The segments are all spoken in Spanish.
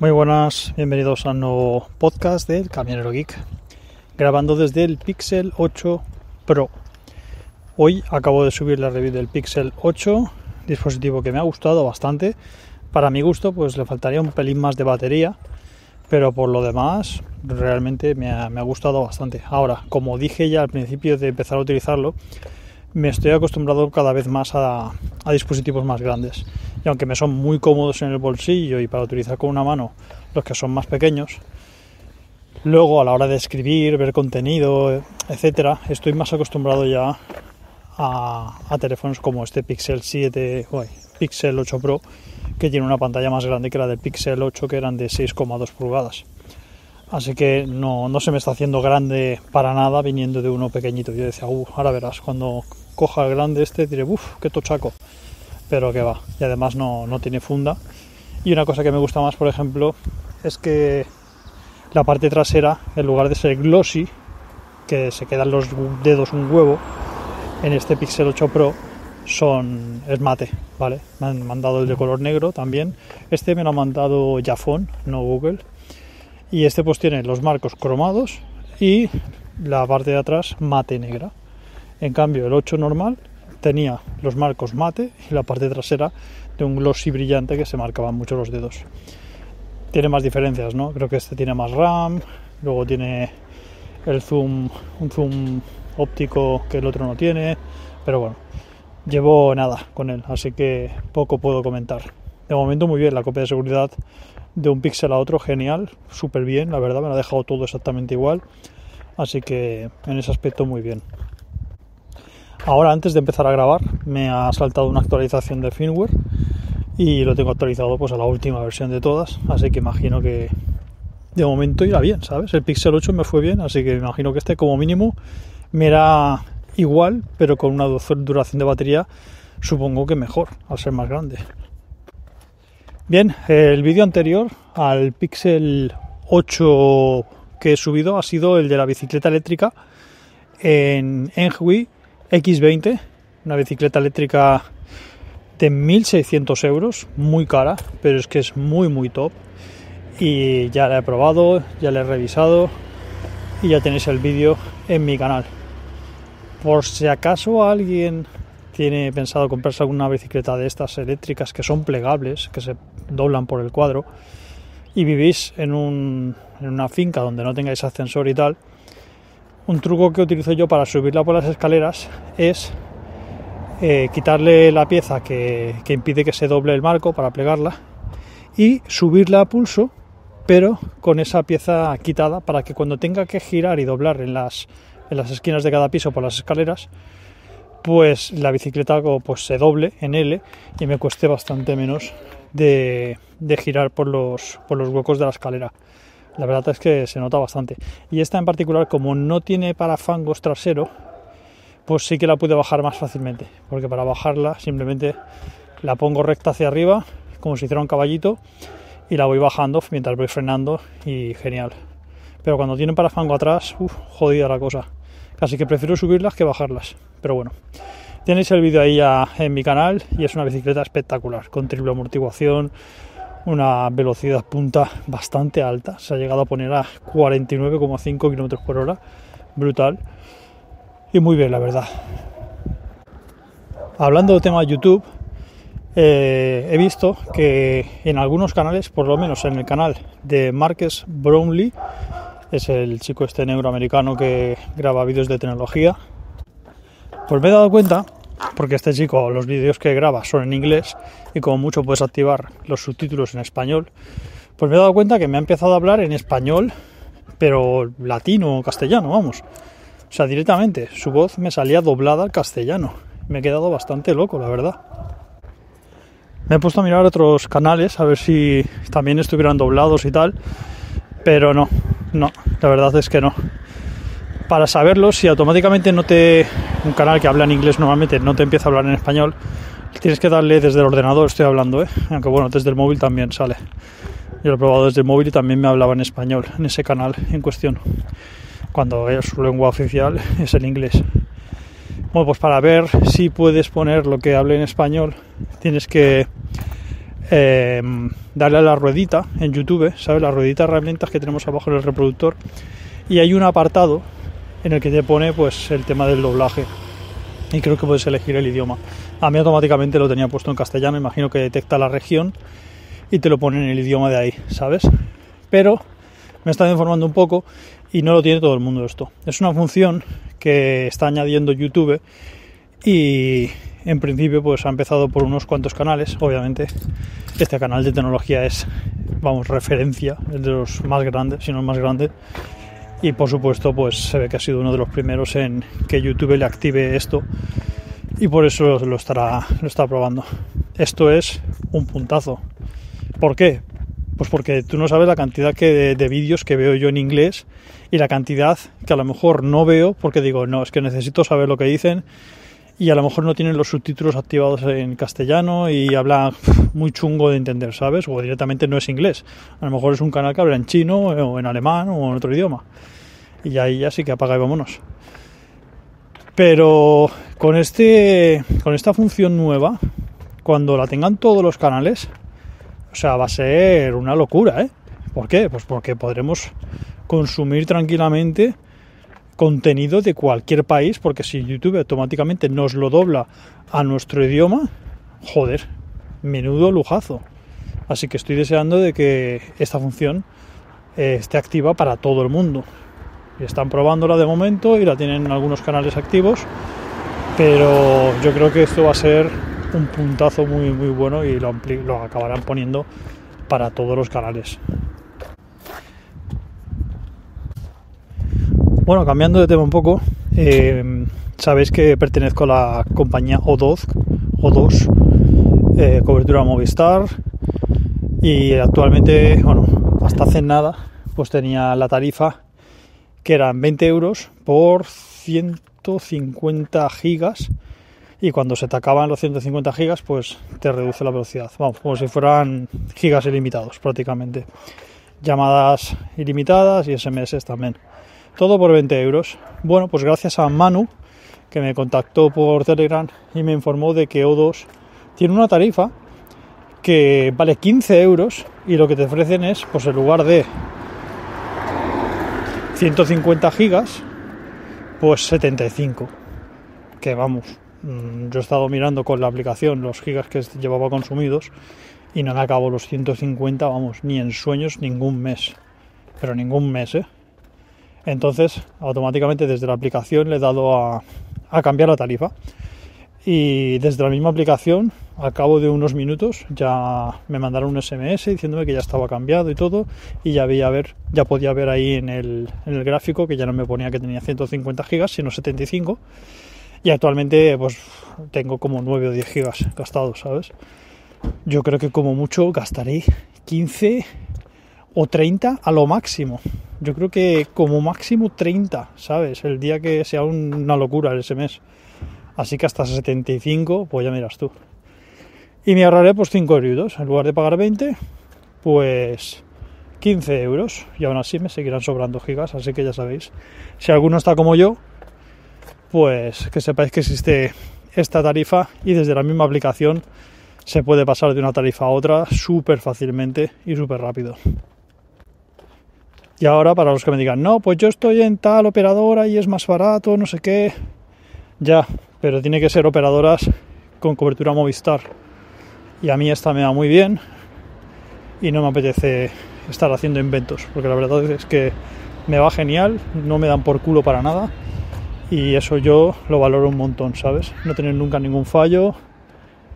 Muy buenas, bienvenidos a nuevo podcast del Camionero Geek, grabando desde el Pixel 8 Pro. Hoy acabo de subir la review del Pixel 8, dispositivo que me ha gustado bastante. Para mi gusto, pues le faltaría un pelín más de batería, pero por lo demás, realmente me ha gustado bastante. Ahora, como dije ya al principio de empezar a utilizarlo, me estoy acostumbrado cada vez más a, dispositivos más grandes. Y aunque me son muy cómodos en el bolsillo y para utilizar con una mano los que son más pequeños, luego a la hora de escribir, ver contenido, etcétera, estoy más acostumbrado ya a, a teléfonos como este Pixel 7, uy, Pixel 8 Pro, que tiene una pantalla más grande que la del Pixel 8, que eran de 6,2 pulgadas. Así que no, no, se me está haciendo grande para nada viniendo de uno pequeñito. Yo decía, uh, ahora verás, cuando coja el grande este diré, uff, qué tochaco. Pero que va, y además no, no, tiene funda. Y una cosa que me gusta más, por ejemplo, es que la parte trasera, en lugar de ser glossy, que se quedan los dedos un huevo, en este Pixel 8 Pro son es mate, ¿vale? Me han mandado el de color negro también. Este me lo ha mandado Jafón, no Google y este pues tiene los marcos cromados y la parte de atrás mate negra. En cambio el 8 normal tenía los marcos mate y la parte trasera de un glossy brillante que se marcaban mucho los dedos. Tiene más diferencias, ¿no? Creo que este tiene más RAM, luego tiene el zoom, un zoom óptico que el otro no tiene, pero bueno, llevo nada con él, así que poco puedo comentar. De momento muy bien, la copia de seguridad de un píxel a otro, genial, súper bien, la verdad, me ha dejado todo exactamente igual, así que en ese aspecto muy bien. Ahora, antes de empezar a grabar, me ha saltado una actualización de firmware y lo tengo actualizado pues a la última versión de todas, así que imagino que de momento irá bien, ¿sabes? El Pixel 8 me fue bien, así que imagino que este como mínimo me irá igual, pero con una duración de batería supongo que mejor, al ser más grande. Bien, el vídeo anterior al Pixel 8 que he subido ha sido el de la bicicleta eléctrica en Engui X20, una bicicleta eléctrica de 1600 euros, muy cara, pero es que es muy muy top. Y ya la he probado, ya la he revisado y ya tenéis el vídeo en mi canal. Por si acaso alguien tiene pensado comprarse alguna bicicleta de estas eléctricas que son plegables, que se doblan por el cuadro, y vivís en, un, en una finca donde no tengáis ascensor y tal, un truco que utilizo yo para subirla por las escaleras es eh, quitarle la pieza que, que, impide que se doble el marco para plegarla y subirla a pulso, pero con esa pieza quitada para que cuando tenga que girar y doblar en las, en las esquinas de cada piso por las escaleras, pues la bicicleta pues se doble en L y me cueste bastante menos de, girar por los, por los huecos de la escalera. La verdad es que se nota bastante. Y esta en particular, como no tiene parafangos trasero, pues sí que la pude bajar más fácilmente. Porque para bajarla simplemente la pongo recta hacia arriba, como si hiciera un caballito, y la voy bajando mientras voy frenando y genial. Pero cuando tienen parafango atrás, uff, jodida la cosa. Casi que prefiero subirlas que bajarlas. Pero bueno, tenéis el vídeo ahí ya en mi canal y es una bicicleta espectacular, con triple amortiguación, una velocidad punta bastante alta. Se ha llegado a poner a 49,5 km por hora. Brutal. Y muy bien, la verdad. Hablando del tema YouTube, eh, he visto que en algunos canales, por lo menos en el canal de Marques Brownlee, es el chico este negro americano que graba vídeos de tecnología. Pues me he dado cuenta, porque este chico los vídeos que graba son en inglés y como mucho puedes activar los subtítulos en español, pues me he dado cuenta que me ha empezado a hablar en español, pero latino o castellano, vamos. O sea, directamente, su voz me salía doblada al castellano. Me he quedado bastante loco, la verdad. Me he puesto a mirar otros canales a ver si también estuvieran doblados y tal, pero no, no, la verdad es que no. Para saberlo, si automáticamente no te. Un canal que habla en inglés normalmente no te empieza a hablar en español, tienes que darle desde el ordenador, estoy hablando, ¿eh? Aunque bueno, desde el móvil también sale. Yo lo he probado desde el móvil y también me hablaba en español en ese canal en cuestión. Cuando es su lengua oficial es el inglés. Bueno, pues para ver si puedes poner lo que hable en español, tienes que eh, darle a la ruedita en YouTube, ¿sabes? La ruedita de herramientas que tenemos abajo en el reproductor. Y hay un apartado en el que te pone pues el tema del doblaje. Y creo que puedes elegir el idioma. A mí automáticamente lo tenía puesto en castellano, imagino que detecta la región y te lo pone en el idioma de ahí, ¿sabes? Pero me he estado informando un poco y no lo tiene todo el mundo esto. Es una función que está añadiendo YouTube y en principio pues ha empezado por unos cuantos canales, obviamente este canal de tecnología es, vamos, referencia, es de los más grandes, si no el más grande y por supuesto pues se ve que ha sido uno de los primeros en que YouTube le active esto y por eso lo estará lo está probando. Esto es un puntazo. ¿Por qué? Pues porque tú no sabes la cantidad que de, vídeos que veo yo en inglés y la cantidad que a lo mejor no veo porque digo, no, es que necesito saber lo que dicen y a lo mejor no tienen los subtítulos activados en castellano y habla muy chungo de entender, ¿sabes? O directamente no es inglés. A lo mejor es un canal que habla en chino o en alemán o en otro idioma. Y ahí ya sí que apaga y vámonos. Pero con este con esta función nueva, cuando la tengan todos los canales, o sea, va a ser una locura, ¿eh? ¿Por qué? Pues porque podremos consumir tranquilamente contenido de cualquier país, porque si YouTube automáticamente nos lo dobla a nuestro idioma, joder, menudo lujazo. Así que estoy deseando de que esta función eh, esté activa para todo el mundo. Están probándola de momento y la tienen en algunos canales activos, pero yo creo que esto va a ser un puntazo muy muy bueno y lo, lo acabarán poniendo para todos los canales. Bueno, cambiando de tema un poco, eh, sabéis que pertenezco a la compañía O2, O2 eh, cobertura Movistar, y actualmente, bueno, hasta hace nada, pues tenía la tarifa que eran 20 euros por 150 gigas. Y cuando se te acaban los 150 gigas pues te reduce la velocidad. Vamos como si fueran gigas ilimitados prácticamente. Llamadas ilimitadas y SMS también todo por 20 euros. Bueno, pues gracias a Manu, que me contactó por Telegram y me informó de que O2 tiene una tarifa que vale 15 euros y lo que te ofrecen es, pues en lugar de 150 gigas, pues 75. Que vamos, mm, yo he estado mirando con la aplicación los gigas que llevaba consumidos y no me acabo los 150, vamos, ni en sueños ningún mes. Pero ningún mes, ¿eh? Entonces, automáticamente desde la aplicación le he dado a, cambiar la tarifa. Y desde la misma aplicación, al cabo de unos minutos, ya me mandaron un SMS diciéndome que ya estaba cambiado y todo. Y ya, podía ver ahí en el, en el gráfico que ya no me ponía que tenía 150 gigas, sino 75. Y actualmente, pues tengo como 9 o 10 gigas gastados, ¿sabes? Yo creo que como mucho gastaré 15 o 30 a lo máximo. Yo creo que como máximo 30, ¿sabes? El día que sea una locura ese mes. Así que hasta 75, pues ya miras tú. Y me ahorraré pues 5 euros. En lugar de pagar 20, pues 15 euros. Y aún así me seguirán sobrando gigas, así que ya sabéis. Si alguno está como yo, pues que sepáis que existe esta tarifa y desde la misma aplicación se puede pasar de una tarifa a otra súper fácilmente y súper rápido. Y ahora para los que me digan, no, pues yo estoy en tal operadora y es más barato, no sé qué. Ya, pero tiene que ser operadoras con cobertura Movistar. Y a mí esta me va muy bien y no me apetece estar haciendo inventos, porque la verdad es que me va genial, no me dan por culo para nada y eso yo lo valoro un montón, ¿sabes? No tener nunca ningún fallo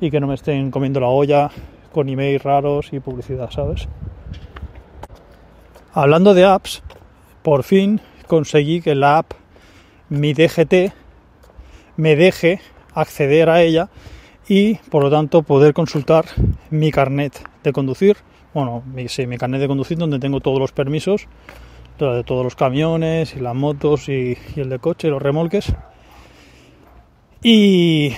y que no me estén comiendo la olla con emails raros y publicidad, ¿sabes? Hablando de apps, por fin conseguí que la app Mi DGT me deje acceder a ella y por lo tanto poder consultar mi carnet de conducir. Bueno, mi, sí, mi carnet de conducir donde tengo todos los permisos de todos los camiones y las motos y, y el de coche, los remolques. Y,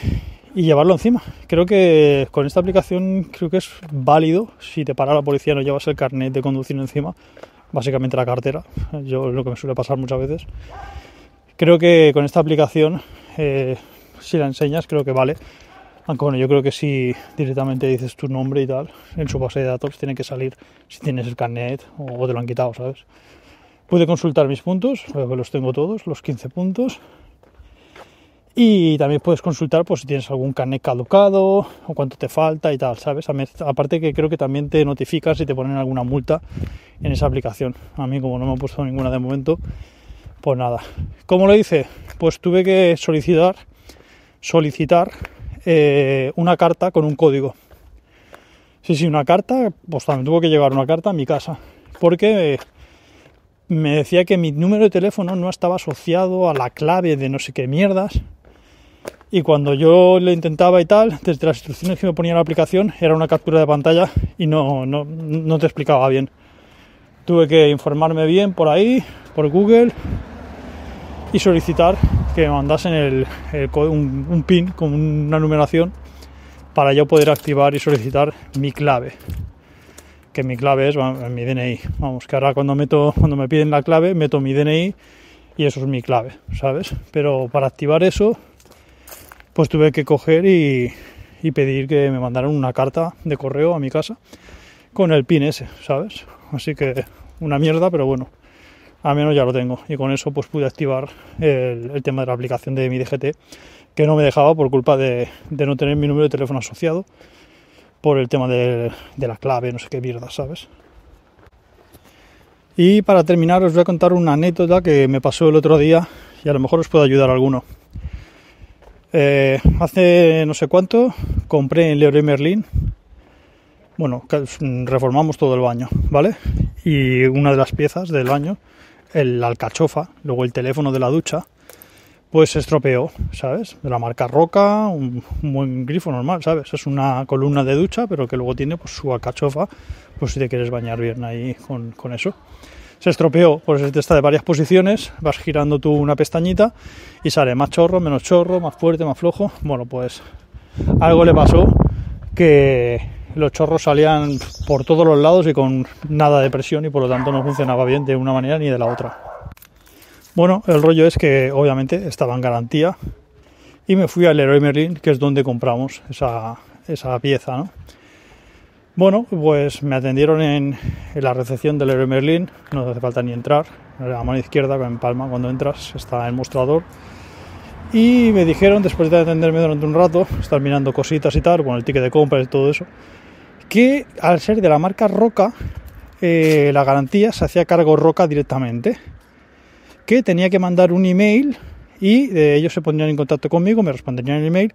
y llevarlo encima. Creo que con esta aplicación creo que es válido si te para la policía no llevas el carnet de conducir encima básicamente la cartera, yo lo que me suele pasar muchas veces. Creo que con esta aplicación, eh, si la enseñas, creo que vale. Aunque bueno, yo creo que si directamente dices tu nombre y tal, en su base de datos tiene que salir si tienes el carnet o te lo han quitado, ¿sabes? Pude consultar mis puntos, los tengo todos, los 15 puntos. Y también puedes consultar pues, si tienes algún carnet caducado o cuánto te falta y tal, ¿sabes? Aparte que creo que también te notifican si te ponen alguna multa en esa aplicación. A mí como no me he puesto ninguna de momento, pues nada. ¿Cómo lo hice? Pues tuve que solicitar, solicitar eh, una carta con un código. Sí, sí, una carta, pues también tuvo que llevar una carta a mi casa. Porque me decía que mi número de teléfono no estaba asociado a la clave de no sé qué mierdas y cuando yo lo intentaba y tal, desde las instrucciones que me ponía la aplicación, era una captura de pantalla y no, no, te explicaba bien. Tuve que informarme bien por ahí, por Google, y solicitar que me mandasen un, PIN con una numeración para yo poder activar y solicitar mi clave. Que mi clave es mi DNI. Vamos, que ahora cuando meto, cuando me piden la clave, meto mi DNI y eso es mi clave, ¿sabes? Pero para activar eso pues tuve que coger y, pedir que me mandaran una carta de correo a mi casa con el pin ese, ¿sabes? Así que una mierda, pero bueno, al menos ya lo tengo. Y con eso pues pude activar el, tema de la aplicación de mi DGT, que no me dejaba por culpa de, no tener mi número de teléfono asociado, por el tema de, la clave, no sé qué mierda, ¿sabes? Y para terminar os voy a contar una anécdota que me pasó el otro día y a lo mejor os puede ayudar a alguno. Eh, hace no sé cuánto compré en Leroy Merlin. Bueno, reformamos todo el baño, ¿vale? Y una de las piezas del baño, el alcachofa, luego el teléfono de la ducha, pues se estropeó, ¿sabes? De la marca Roca, un, buen grifo normal, ¿sabes? Es una columna de ducha, pero que luego tiene pues, su alcachofa, pues si te quieres bañar bien ahí con, con eso se estropeó, pues está de varias posiciones, vas girando tú una pestañita y sale más chorro, menos chorro, más fuerte, más flojo. Bueno, pues algo le pasó que los chorros salían por todos los lados y con nada de presión y por lo tanto no funcionaba bien de una manera ni de la otra. Bueno, el rollo es que obviamente estaba en garantía y me fui al Leroy Merlin, que es donde compramos esa, esa pieza. Bueno, pues me atendieron en, la recepción del Leroy Merlin, no hace falta ni entrar, la mano izquierda, en palma, cuando entras está el mostrador. Y me dijeron, después de atenderme durante un rato, estar mirando cositas y tal, con el ticket de compra y todo eso, que al ser de la marca Roca, eh, la garantía se hacía cargo Roca directamente, que tenía que mandar un email y eh, ellos se pondrían en contacto conmigo, me responderían el email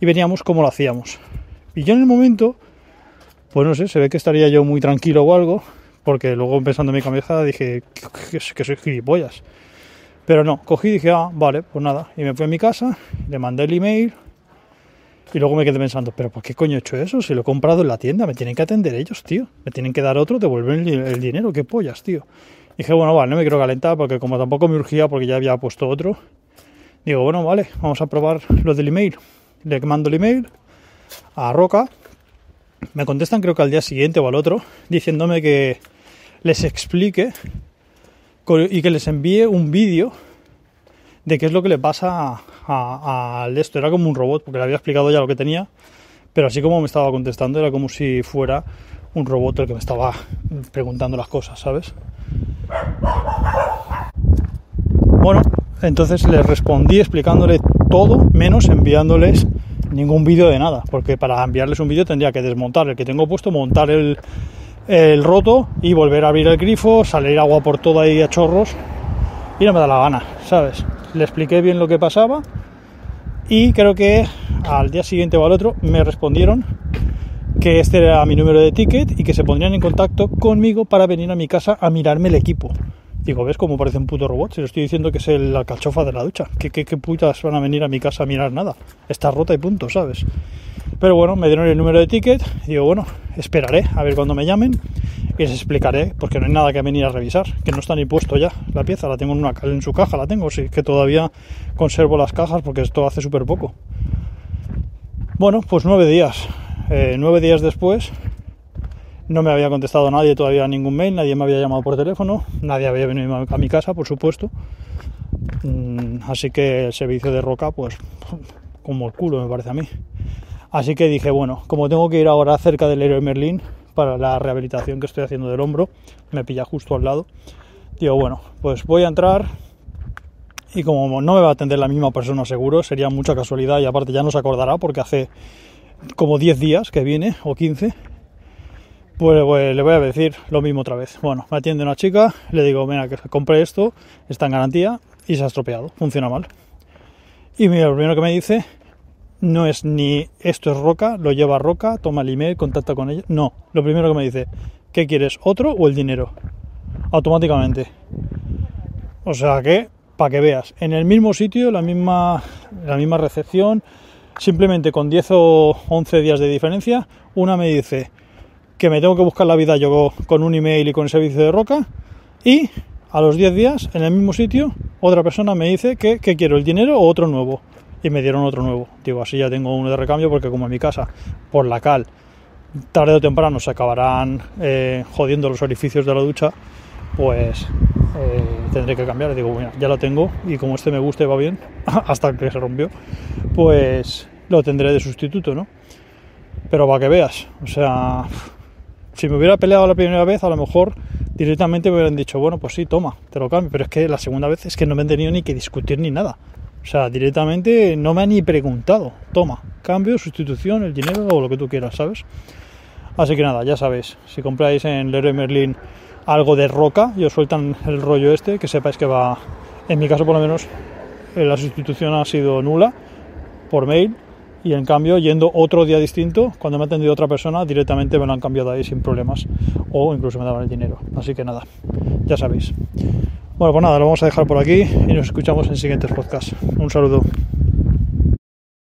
y veríamos cómo lo hacíamos. Y yo en el momento pues no sé, se ve que estaría yo muy tranquilo o algo, porque luego pensando en mi cabeza dije que, soy gilipollas. Pero no, cogí y dije, ah, vale, pues nada. Y me fui a mi casa, le mandé el email y luego me quedé pensando, pero ¿por qué coño he hecho eso? Si lo he comprado en la tienda, me tienen que atender ellos, tío. Me tienen que dar otro, devolver el, dinero, qué pollas, tío. dije, bueno, vale, no me quiero calentar porque como tampoco me urgía porque ya había puesto otro, digo, bueno, vale, vamos a probar lo del email. Le mando el email a Roca me contestan creo que al día siguiente o al otro, diciéndome que les explique y que les envíe un vídeo de qué es lo que le pasa al esto. Era como un robot, porque le había explicado ya lo que tenía, pero así como me estaba contestando, era como si fuera un robot el que me estaba preguntando las cosas, ¿sabes? Bueno, entonces les respondí explicándole todo, menos enviándoles ningún vídeo de nada, porque para enviarles un vídeo tendría que desmontar el que tengo puesto, montar el, el roto y volver a abrir el grifo, salir agua por todo ahí a chorros y no me da la gana, ¿sabes? Le expliqué bien lo que pasaba y creo que al día siguiente o al otro me respondieron que este era mi número de ticket y que se pondrían en contacto conmigo para venir a mi casa a mirarme el equipo. Digo, ¿ves cómo parece un puto robot? Si le estoy diciendo que es el alcachofa de la ducha. ¿Qué, qué, putas van a venir a mi casa a mirar nada? Está rota y punto, ¿sabes? Pero bueno, me dieron el número de ticket. Digo, bueno, esperaré a ver cuando me llamen y les explicaré, porque no hay nada que venir a revisar, que no está ni puesto ya la pieza, la tengo en, una, en su caja, la tengo, sí, que todavía conservo las cajas porque esto hace súper poco. Bueno, pues nueve días. Eh, nueve días después no me había contestado nadie todavía ningún mail, nadie me había llamado por teléfono, nadie había venido a mi casa, por supuesto. Mm, así que el servicio de Roca, pues como el culo me parece a mí. Así que dije, bueno, como tengo que ir ahora cerca del Héroe Merlin para la rehabilitación que estoy haciendo del hombro, me pilla justo al lado. Digo, bueno, pues voy a entrar y como no me va a atender la misma persona seguro, sería mucha casualidad y aparte ya no se acordará porque hace como 10 días que viene o 15, pues, pues, le voy a decir lo mismo otra vez. Bueno, me atiende una chica, le digo, mira, que compré esto, está en garantía y se ha estropeado, funciona mal. Y mira, lo primero que me dice no es ni esto es Roca, lo lleva Roca, toma el email, contacta con ella. No, lo primero que me dice, ¿qué quieres? ¿Otro o el dinero? Automáticamente. O sea que, para que veas, en el mismo sitio, la misma, la misma recepción, simplemente con 10 o 11 días de diferencia, una me dice que me tengo que buscar la vida yo con un email y con el servicio de Roca y a los 10 días, en el mismo sitio, otra persona me dice que, que quiero el dinero o otro nuevo y me dieron otro nuevo. Digo, así ya tengo uno de recambio porque como en mi casa, por la cal, tarde o temprano se acabarán eh, jodiendo los orificios de la ducha, pues eh, tendré que cambiar. Digo, bueno, ya lo tengo y como este me gusta va bien, hasta que se rompió, pues lo tendré de sustituto, ¿no? Pero para que veas, o sea, si me hubiera peleado la primera vez, a lo mejor directamente me hubieran dicho, bueno, pues sí, toma, te lo cambio. Pero es que la segunda vez es que no me han tenido ni que discutir ni nada. O sea, directamente no me han ni preguntado. Toma, cambio, sustitución, el dinero o lo que tú quieras, ¿sabes? Así que nada, ya sabéis, si compráis en Leroy Merlin algo de roca y os sueltan el rollo este, que sepáis que va, en mi caso por lo menos, eh, la sustitución ha sido nula por mail y en cambio yendo otro día distinto, cuando me ha atendido otra persona, directamente me lo han cambiado ahí sin problemas o incluso me daban el dinero. Así que nada, ya sabéis. Bueno, pues nada, lo vamos a dejar por aquí y nos escuchamos en siguientes podcasts. Un saludo.